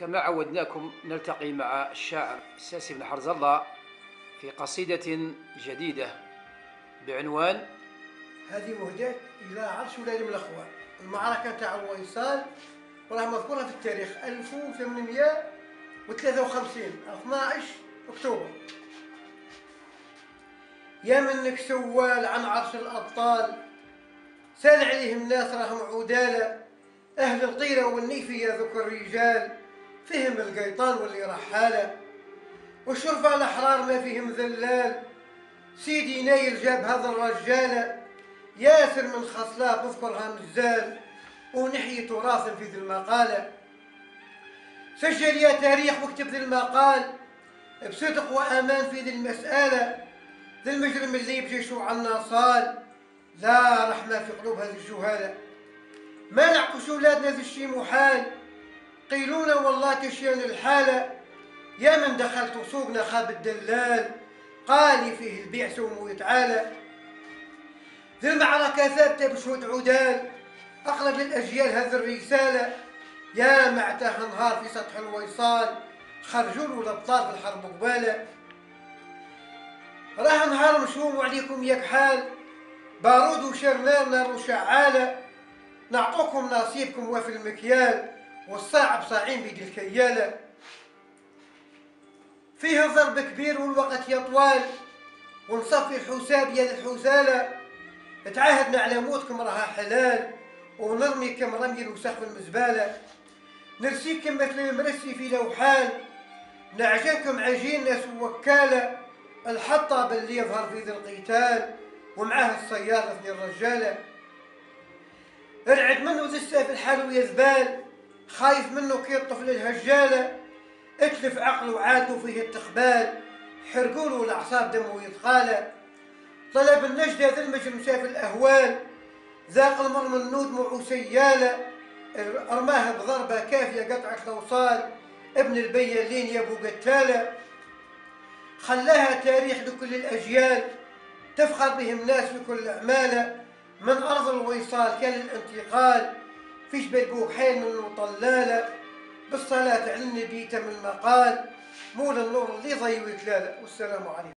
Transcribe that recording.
كما عودناكم نلتقي مع الشاعر الساسي بن حرز الله في قصيدة جديدة بعنوان هذه وهدات إلى عرش ولاد من الأخوان. المعركة تاع الويصال وراه مذكورة في التاريخ 1853 12 أكتوبر. يا منك سوال عن عرش الأبطال سال عليهم الناس راهم عدالة. أهل القيرة والنيفية ذوك الرجال. فيهم القيطان واللي رحالة والشرفة الأحرار ما فيهم ذلال. سيدي نايل جاب هذا الرجال. ياسر من خصلات نذكرها مزال ونحيي تراث في ذي المقالة سجل يا تاريخ واكتب ذي المقال. بصدق وأمان في ذي المسألة. ذي المجرم اللي بجيشه عنا صال. لا رحمة في قلوب هذه الجهالة. ما نعكش ولادنا ذي الشي محال. قيلونا والله تشيان الحالة. يا من دخلت سوقنا خاب الدلال قالي فيه البيع سومو يتعالى ذي المعركة ثابتة بشهود عدال أقلب للأجيال هذه الرسالة. يا معتاه نهار في سطح الويصال خرجوا له الأبطال في الحرب قبالة. راه نهار مشوم وعليكم ياك حال. بارود وشرنار نار وشعالة. نعطوكم نصيبكم وفي المكيال. والصاع بصاعين بيد الكيالة. فيه ضرب كبير والوقت يطوال ونصفي الحساب يا الحسالة تعاهدنا على موتكم راها حلال ونرميكم رمي الوسخ في المزبالة نرسيكم مثل المرسي في لوحان نعجنكم عجين ناس وكالة. الحطة باللي يظهر في ذي القتال ومعاه السيارة اثنين رجالة ارعد منه ذي السيف الحال ويذبال خايف منه كي الطفل الهجالة. اتلف عقله وعاده فيه التقبال. حرقوله الأعصاب دمه يتقالى طلب النجدة ذي المجرم شاف الأهوال. ذاق المر من نود معه سيالة. رماها بضربة كافية قطعة الأوصال. ابن البيالين يا أبو قتالة. خلاها تاريخ لكل الأجيال. تفخر بهم ناس في كل أعمالة. من أرض الويصال كان الانتقال. فيش بالبوك حين وطلالة بالصلاة على النبي تم المقال مولى النور اللي ضي وكلالة والسلام عليكم.